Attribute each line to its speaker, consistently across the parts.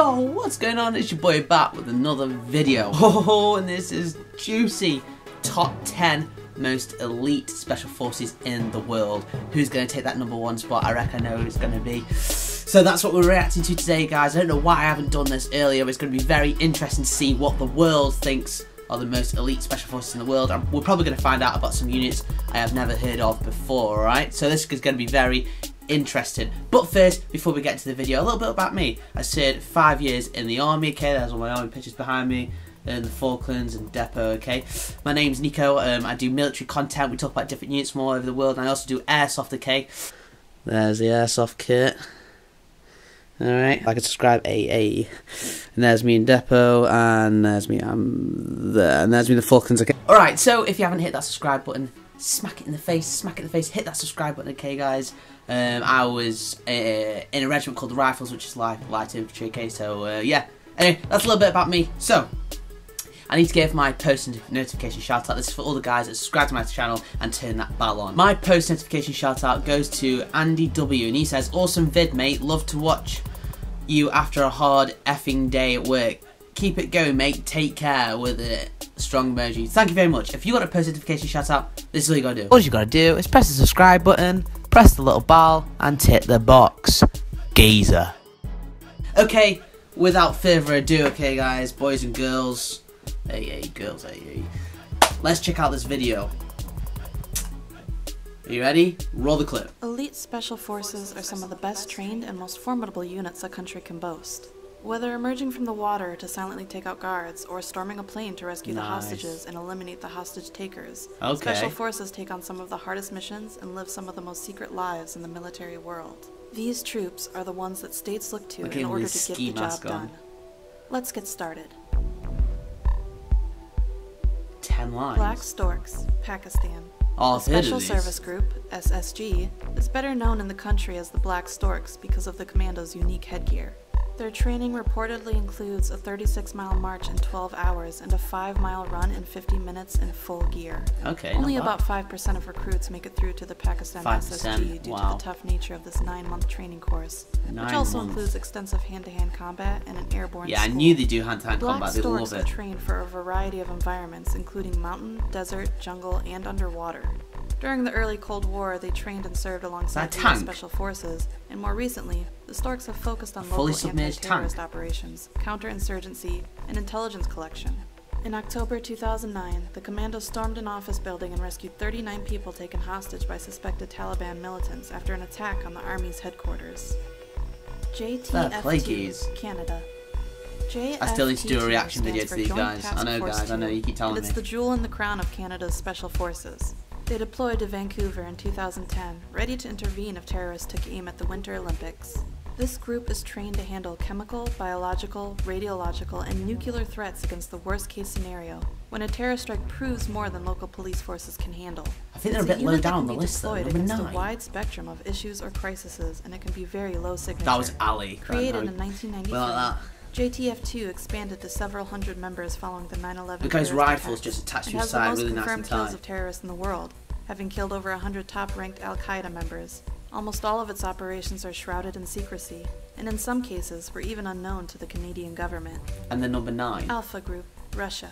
Speaker 1: Yo, what's going on? It's your boy back with another video. Oh, and this is juicy. Top 10 most elite special forces in the world. Who's going to take that number one spot? I reckon I know it's going to be. So that's what we're reacting to today, guys. I don't know why I haven't done this earlier. It's going to be very interesting to see what the world thinks are the most elite special forces in the world. And we're probably going to find out about some units I have never heard of before, alright? So this is going to be very interesting. But first, before we get to the video, a little bit about me. I served five years in the army, okay, there's all my army pictures behind me, in the Falklands and Depot, okay. My name's Nicco, um, I do military content, we talk about different units from all over the world, and I also do airsoft, okay. There's the airsoft kit. Alright, like and subscribe, AA. And there's me in Depot, and there's me, I'm there, and there's me in the Falklands, okay. Alright, so if you haven't hit that subscribe button, smack it in the face, smack it in the face, hit that subscribe button, okay, guys. Um, I was uh, in a regiment called the Rifles, which is light, light infantry, okay, so uh, yeah. Anyway, that's a little bit about me. So, I need to give my post notification shout out. This is for all the guys that subscribe to my channel and turn that bell on. My post notification shout out goes to Andy W and he says, Awesome vid, mate. Love to watch you after a hard effing day at work. Keep it going, mate. Take care with it strong emoji. Thank you very much. If you want a post notification shout out, this is all you gotta do. All you gotta do is press the subscribe button, press the little bell, and tick the box. Geezer. Okay, without further ado, okay guys, boys and girls, hey hey girls, hey hey, let's check out this video. Are you ready? Roll the clip.
Speaker 2: Elite Special Forces are some of the best trained and most formidable units a country can boast. Whether emerging from the water to silently take out guards, or storming a plane to rescue nice. the hostages and eliminate the hostage takers, okay. Special Forces take on some of the hardest missions and live some of the most secret lives in the military world. These troops are the ones that states look to in order to get the job done. Let's get started.
Speaker 1: Ten lines.
Speaker 2: Black Storks, Pakistan.
Speaker 1: Oh,
Speaker 2: the Special Service Group, SSG, is better known in the country as the Black Storks because of the commando's unique headgear. Their training reportedly includes a 36 mile march in 12 hours and a 5 mile run in 50 minutes in full gear.
Speaker 1: Okay.
Speaker 2: Only about 5% of recruits make it through to the Pakistan 5%? SSG due wow. to the tough nature of this 9 month training course, nine which also months. includes extensive hand to hand combat and an airborne
Speaker 1: Yeah,
Speaker 2: school.
Speaker 1: I knew they do hand to hand
Speaker 2: Black
Speaker 1: combat. They
Speaker 2: Storks are trained for a variety of environments, including mountain, desert, jungle, and underwater. During the early Cold War, they trained and served alongside U.S. Special Forces, and more recently, the Storks have focused on local anti-terrorist operations, counterinsurgency, and intelligence collection. In October 2009, the commandos stormed an office building and rescued 39 people taken hostage by suspected Taliban militants after an attack on the Army's headquarters. JTF Canada.
Speaker 1: JFT I still need to do a reaction video to these guys. I know, guys. I know you keep telling
Speaker 2: me. It's the jewel in the crown of Canada's special forces. They deployed to Vancouver in 2010, ready to intervene if terrorists took aim at the Winter Olympics. This group is trained to handle chemical, biological, radiological, and nuclear threats against the worst case scenario, when a terror strike proves more than local police forces can handle.
Speaker 1: I think they're a bit low down the list though, number
Speaker 2: against nine. a wide spectrum of issues or crises, and it can be very low signature.
Speaker 1: That was Ali.
Speaker 2: Created in 1993. Well, uh, JTF2 expanded to several hundred members following the 9/11.
Speaker 1: Because rifles just attached to your side really nice and tight. It has the most confirmed kills
Speaker 2: of terrorists in the world, having killed over 100 top-ranked Al-Qaeda members. Almost all of its operations are shrouded in secrecy, and in some cases were even unknown to the Canadian government.
Speaker 1: And the number 9?
Speaker 2: Alpha Group, Russia.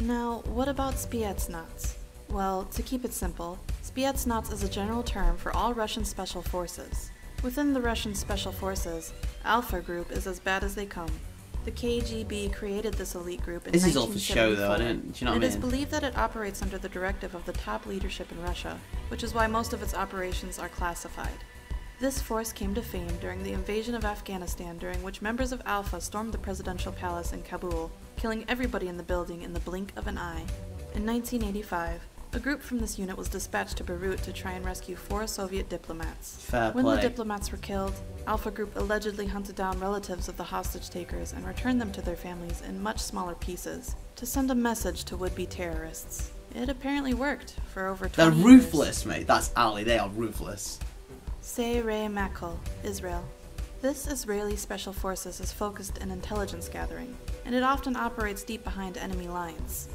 Speaker 2: Now, what about Spetsnaz? Well, to keep it simple, Spetsnaz is a general term for all Russian special forces. Within the Russian special forces, Alpha Group is as bad as they come, the KGB created this elite group in
Speaker 1: This is all for show, though. I don't. Do you know what I mean?
Speaker 2: It is believed that it operates under the directive of the top leadership in Russia, which is why most of its operations are classified. This force came to fame during the invasion of Afghanistan, during which members of Alpha stormed the presidential palace in Kabul, killing everybody in the building in the blink of an eye. In 1985, a group from this unit was dispatched to Beirut to try and rescue four Soviet diplomats.
Speaker 1: Fair
Speaker 2: when
Speaker 1: play.
Speaker 2: the diplomats were killed, Alpha Group allegedly hunted down relatives of the hostage takers and returned them to their families in much smaller pieces to send a message to would-be terrorists. It apparently worked for over 20
Speaker 1: They're ruthless, years. mate. That's Ali. They are ruthless.
Speaker 2: Sayeret Matkal, Israel. This Israeli Special Forces is focused in intelligence gathering, and it often operates deep behind enemy lines.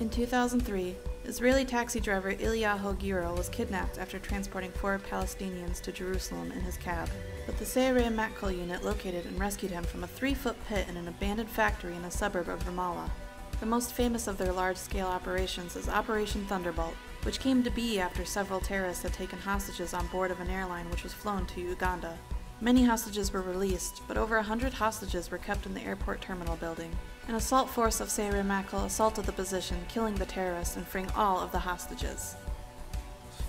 Speaker 2: In 2003, Israeli taxi driver Ilyahu Giro was kidnapped after transporting four Palestinians to Jerusalem in his cab. but the Sayeret Matkal unit located and rescued him from a three-foot pit in an abandoned factory in a suburb of Ramallah. The most famous of their large-scale operations is Operation Thunderbolt, which came to be after several terrorists had taken hostages on board of an airline which was flown to Uganda. Many hostages were released, but over a hundred hostages were kept in the airport terminal building. An assault force of Sayeret Matkal assaulted the position, killing the terrorists and freeing all of the hostages.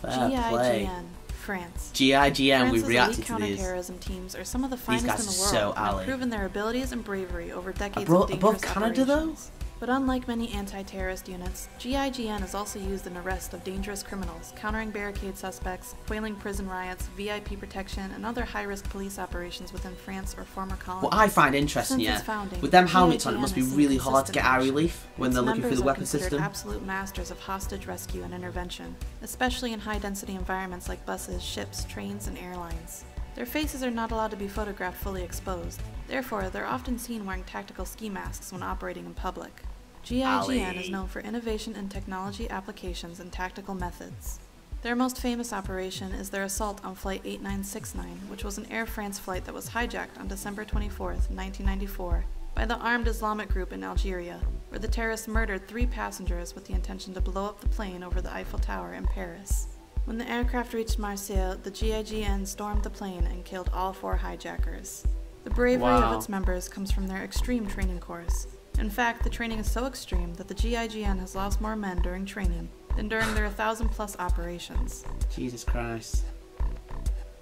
Speaker 2: GIGN, France.
Speaker 1: GIGN, we reacted
Speaker 2: to
Speaker 1: these.
Speaker 2: counterterrorism teams are some of the finest in the world
Speaker 1: so
Speaker 2: and have proven their abilities and bravery over decades
Speaker 1: Abro
Speaker 2: of dangerous
Speaker 1: above Canada,
Speaker 2: operations. Though? But unlike many anti-terrorist units, GIGN is also used in arrest of dangerous criminals, countering barricade suspects, foiling prison riots, VIP protection, and other high-risk police operations within France or former colonies.
Speaker 1: What I find interesting,
Speaker 2: Since
Speaker 1: yeah,
Speaker 2: founding,
Speaker 1: with them helmets
Speaker 2: GIGN
Speaker 1: on, it must be really hard to get our
Speaker 2: action.
Speaker 1: relief when they're looking through the weapon
Speaker 2: considered
Speaker 1: system.
Speaker 2: absolute masters of hostage rescue and intervention, especially in high-density environments like buses, ships, trains, and airlines. Their faces are not allowed to be photographed fully exposed. Therefore, they're often seen wearing tactical ski masks when operating in public. GIGN is known for innovation in technology applications and tactical methods. Their most famous operation is their assault on Flight 8969, which was an Air France flight that was hijacked on December 24, 1994, by the armed Islamic group in Algeria, where the terrorists murdered three passengers with the intention to blow up the plane over the Eiffel Tower in Paris. When the aircraft reached Marseille, the GIGN stormed the plane and killed all four hijackers. The bravery
Speaker 1: Wow.
Speaker 2: of its members comes from their extreme training course. In fact, the training is so extreme that the GIGN has lost more men during training than during their 1,000 plus operations.
Speaker 1: Jesus Christ.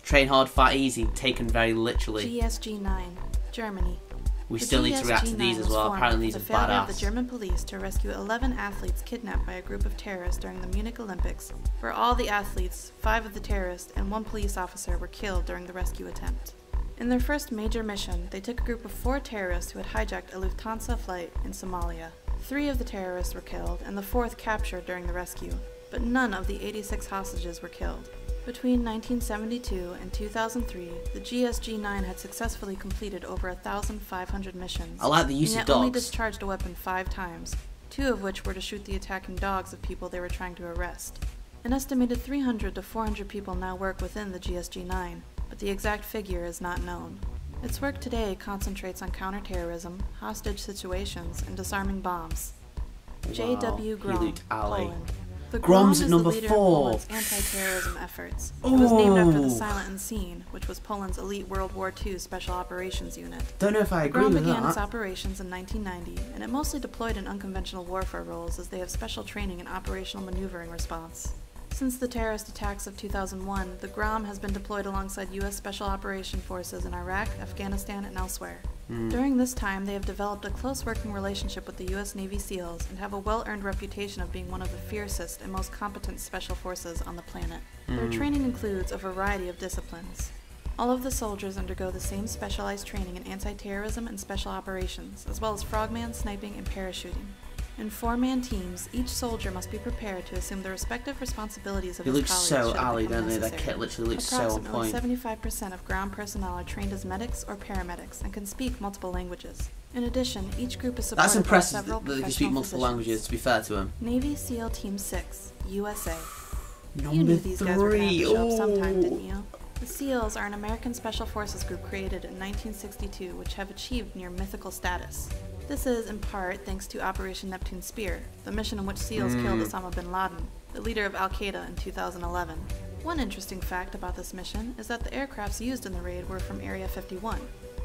Speaker 1: Train hard, fight easy, taken very literally.
Speaker 2: GSG 9, Germany.
Speaker 1: We
Speaker 2: The
Speaker 1: still need to react to these as well. Apparently, these are
Speaker 2: the failure of the. German police to rescue 11 athletes kidnapped by a group of terrorists during the Munich Olympics, For all the athletes, five of the terrorists, and one police officer were killed during the rescue attempt. In their first major mission, they took a group of four terrorists who had hijacked a Lufthansa flight in Somalia. Three of the terrorists were killed, and the fourth captured during the rescue, but none of the 86 hostages were killed. Between 1972 and 2003, the GSG 9 had successfully completed over 1,500 missions.
Speaker 1: I like the use of
Speaker 2: yet only discharged a weapon five times, two of which were to shoot the attacking dogs of people they were trying to arrest. An estimated 300 to 400 people now work within the GSG 9, but the exact figure is not known. Its work today concentrates on counterterrorism, hostage situations, and disarming bombs. J.W.
Speaker 1: Wow,
Speaker 2: Grom,
Speaker 1: Hilut Ali.
Speaker 2: Poland. The
Speaker 1: Grom's
Speaker 2: Grom
Speaker 1: at
Speaker 2: is
Speaker 1: number
Speaker 2: the leader
Speaker 1: four.
Speaker 2: of Poland's anti-terrorism efforts. It was oh. named after the. Silent Unseen, which was Poland's elite World War II Special Operations Unit.
Speaker 1: Don't know if I agree
Speaker 2: Grom
Speaker 1: with
Speaker 2: began its operations in 1990, and it mostly deployed in unconventional warfare roles as they have special training in operational maneuvering response. Since the terrorist attacks of 2001, the GROM has been deployed alongside U.S. Special Operation Forces in Iraq, Afghanistan, and elsewhere.
Speaker 1: Hmm.
Speaker 2: During this time, they have developed a close working relationship with the U.S. Navy SEALs and have a well earned reputation of being one of the fiercest and most competent special forces on the planet. Their
Speaker 1: Hmm.
Speaker 2: training includes a variety of disciplines. All of the soldiers undergo the same specialized training in anti terrorism and special operations, as well as frogman, sniping, and parachuting. In four man teams, each soldier must be prepared to assume the respective responsibilities of
Speaker 1: They
Speaker 2: his
Speaker 1: look
Speaker 2: colleagues.
Speaker 1: so Ali, they? That kit literally looks so on
Speaker 2: Approximately
Speaker 1: point.
Speaker 2: 75% of GROM personnel are trained as medics or paramedics and can speak multiple languages. In addition, each group is supported
Speaker 1: That's
Speaker 2: by
Speaker 1: impressive
Speaker 2: several
Speaker 1: that they can speak multiple
Speaker 2: physicians.
Speaker 1: languages, to be fair to them.
Speaker 2: Navy SEAL Team 6, USA. you
Speaker 1: Number
Speaker 2: knew these guys were have to show up sometime, didn't you? The SEALs are an American Special Forces group created in 1962 which have achieved near mythical status. This is, in part, thanks to Operation Neptune Spear, the mission in which SEALs killed
Speaker 1: Mm.
Speaker 2: Osama bin Laden, the leader of Al Qaeda in 2011. One interesting fact about this mission is that the aircrafts used in the raid were from Area 51.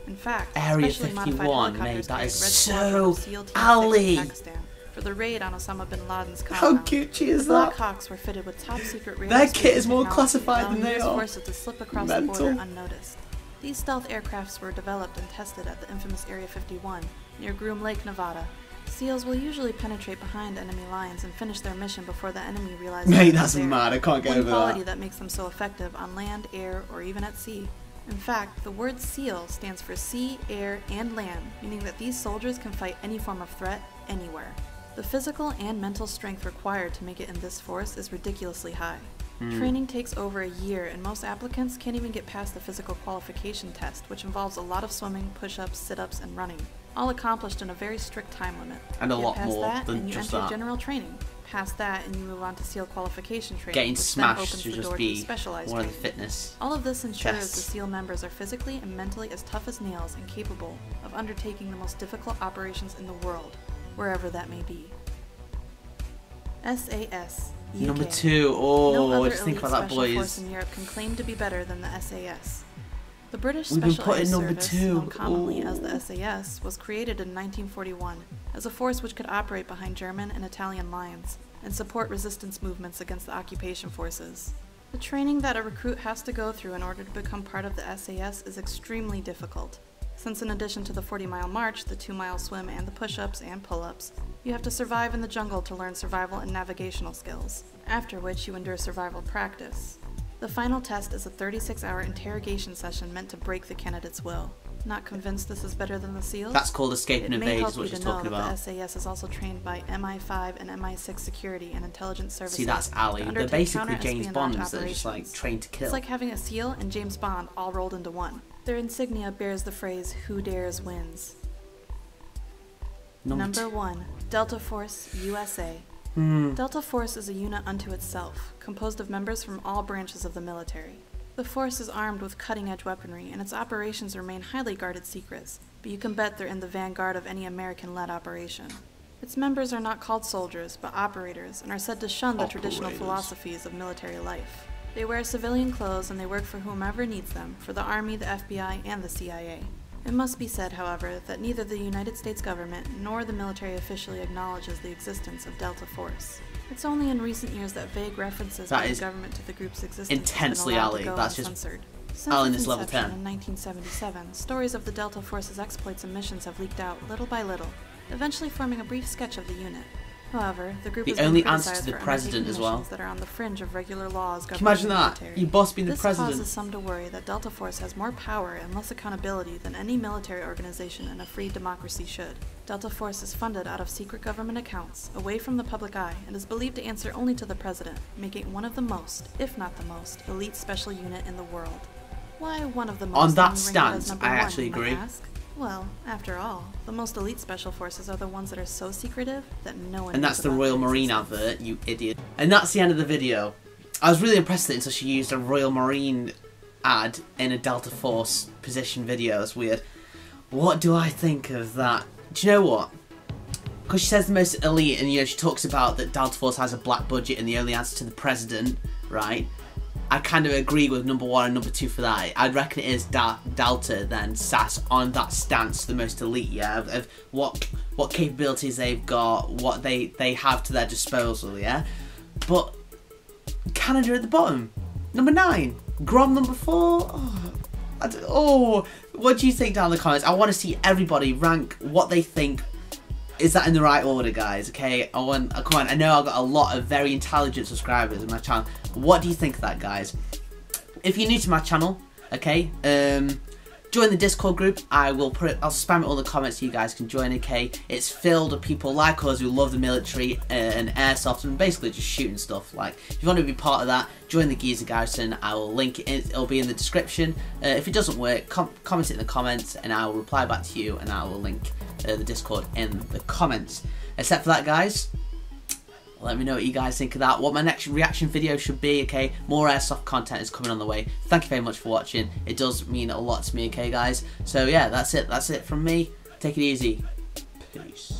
Speaker 2: In fact,
Speaker 1: Area
Speaker 2: specially modified
Speaker 1: 51, mate, that
Speaker 2: carried Red Squadron of
Speaker 1: so
Speaker 2: SEAL Team 6
Speaker 1: Ali.
Speaker 2: in Pakistan for the raid on Osama bin Laden's
Speaker 1: How
Speaker 2: compound.
Speaker 1: Gucci
Speaker 2: The
Speaker 1: is
Speaker 2: Black
Speaker 1: that?
Speaker 2: Hawks were fitted with top secret radar
Speaker 1: Their kit is more classified than they are.
Speaker 2: forces to slip across
Speaker 1: Mental.
Speaker 2: the border unnoticed. These stealth aircrafts were developed and tested at the infamous Area 51 near Groom Lake, Nevada. SEALs will usually penetrate behind enemy lines and finish their mission before the enemy realizes
Speaker 1: Mate, that's mad. I can't get
Speaker 2: One
Speaker 1: over
Speaker 2: quality
Speaker 1: that.
Speaker 2: that makes them so effective on land, air, or even at sea. In fact, the word SEAL stands for sea, air, and land, meaning that these soldiers can fight any form of threat anywhere. The physical and mental strength required to make it in this force is ridiculously high.
Speaker 1: Hmm.
Speaker 2: Training takes over a year, and most applicants can't even get past the physical qualification test, which involves a lot of swimming, push ups, sit ups, and running, all accomplished in a very strict time limit.
Speaker 1: And a
Speaker 2: Get
Speaker 1: lot
Speaker 2: past
Speaker 1: more
Speaker 2: that,
Speaker 1: than
Speaker 2: and you
Speaker 1: just
Speaker 2: enter
Speaker 1: that.
Speaker 2: general training. Past that, and you move on to SEAL qualification training.
Speaker 1: Getting
Speaker 2: which then
Speaker 1: smashed
Speaker 2: opens
Speaker 1: should
Speaker 2: the
Speaker 1: just
Speaker 2: door
Speaker 1: be
Speaker 2: to specialized
Speaker 1: one of the
Speaker 2: training.
Speaker 1: fitness.
Speaker 2: All of this ensures
Speaker 1: tests.
Speaker 2: the SEAL members are physically and mentally as tough as nails and capable of undertaking the most difficult operations in the world, wherever that may be. SAS. UK.
Speaker 1: Number two. Oh,
Speaker 2: no other
Speaker 1: just think
Speaker 2: elite
Speaker 1: about that,
Speaker 2: special force
Speaker 1: boys.
Speaker 2: in Europe can claim to be better than the SAS. The British Special Air Service,
Speaker 1: two.
Speaker 2: known commonly as the SAS, was created in 1941 as a force which could operate behind German and Italian lines and support resistance movements against the occupation forces. The training that a recruit has to go through in order to become part of the SAS is extremely difficult, since in addition to the 40 mile march, the 2 mile swim, and the push ups and pull ups, you have to survive in the jungle to learn survival and navigational skills, after which you endure survival practice. The final test is a 36 hour interrogation session meant to break the candidate's will. Not convinced this is better than the SEALs?
Speaker 1: That's called escape and evade, is what she's talking about.
Speaker 2: the SAS is also trained by MI5 and MI6 security and intelligence services.
Speaker 1: See, that's Ali. They're basically James Bonds that are just like trained to kill.
Speaker 2: It's like having a SEAL and James Bond all rolled into one. Their insignia bears the phrase, Who dares wins.
Speaker 1: Number,
Speaker 2: Number one, Delta Force USA.
Speaker 1: Hmm.
Speaker 2: Delta Force is a unit unto itself, composed of members from all branches of the military. The force is armed with cutting edge weaponry, and its operations remain highly guarded secrets, but you can bet they're in the vanguard of any American led operation. Its members are not called soldiers, but operators, and are said to shun the traditional philosophies of military life. They wear civilian clothes and they work for whomever needs them, for the Army, the FBI, and the CIA. It must be said, however, that neither the United States government nor the military officially acknowledges the existence of Delta Force. It's only in recent years that vague references
Speaker 1: That
Speaker 2: by the government to the group's existence
Speaker 1: intensely
Speaker 2: have been allowed
Speaker 1: Ali.
Speaker 2: to go
Speaker 1: That's just.
Speaker 2: Since
Speaker 1: Ali in this level 10.
Speaker 2: in 1977, stories of the Delta Force's exploits and missions have leaked out little by little, eventually forming a brief sketch of the unit. However, the group
Speaker 1: The
Speaker 2: has been
Speaker 1: only answer to the
Speaker 2: for
Speaker 1: president as well.
Speaker 2: that are on the fringe of regular laws
Speaker 1: Can
Speaker 2: governing
Speaker 1: you imagine that?
Speaker 2: military.
Speaker 1: Your boss being the
Speaker 2: This
Speaker 1: president.
Speaker 2: causes some to worry that Delta Force has more power and less accountability than any military organization in a free democracy should. Delta Force is funded out of secret government accounts, away from the public eye, and is believed to answer only to the president, making it one of the most, if not the most, elite special unit in the world. Why one of the most?
Speaker 1: On that stance, I actually
Speaker 2: might
Speaker 1: agree.
Speaker 2: ask? Well, after all, the most elite special forces are the ones that are so secretive that no one
Speaker 1: and that's the Royal Marine advert, you idiot. And that's the end of the video. I was really impressed that until she used a Royal Marine ad in a Delta Force position video. That's weird. What do I think of that? Do you know what? Because she says the most elite, and you know she talks about that Delta Force has a black budget and the only answer to the president, right? I kind of agree with number one and number two for that. I'd reckon it is da- Delta then SAS on that stance, the most elite, yeah, of, of what what capabilities they've got, what they they have to their disposal, yeah. But Canada at the bottom, number nine, Grom number four. Oh, I oh, what do you think down in the comments? I want to see everybody rank what they think. Is that in the right order, guys? Okay, I want. come on, I know I've got a lot of very intelligent subscribers in my channel. What do you think of that, guys? If you're new to my channel, okay, um, join the Discord group. I will put it. I'll spam it all the comments so you guys can join. Okay, it's filled with people like us who love the military and airsoft and basically just shooting stuff. Like, if you want to be part of that, join the Geezer Garrison. I will link it. It'll be in the description. Uh, if it doesn't work, com- comment it in the comments, and I will reply back to you, and I will link uh, the Discord in the comments. Except for that, guys. Let me know what you guys think of that. What my next reaction video should be. Okay, more airsoft content is coming on the way. Thank you very much for watching. It does mean a lot to me. Okay, guys. So yeah, that's it. That's it from me. Take it easy. Peace.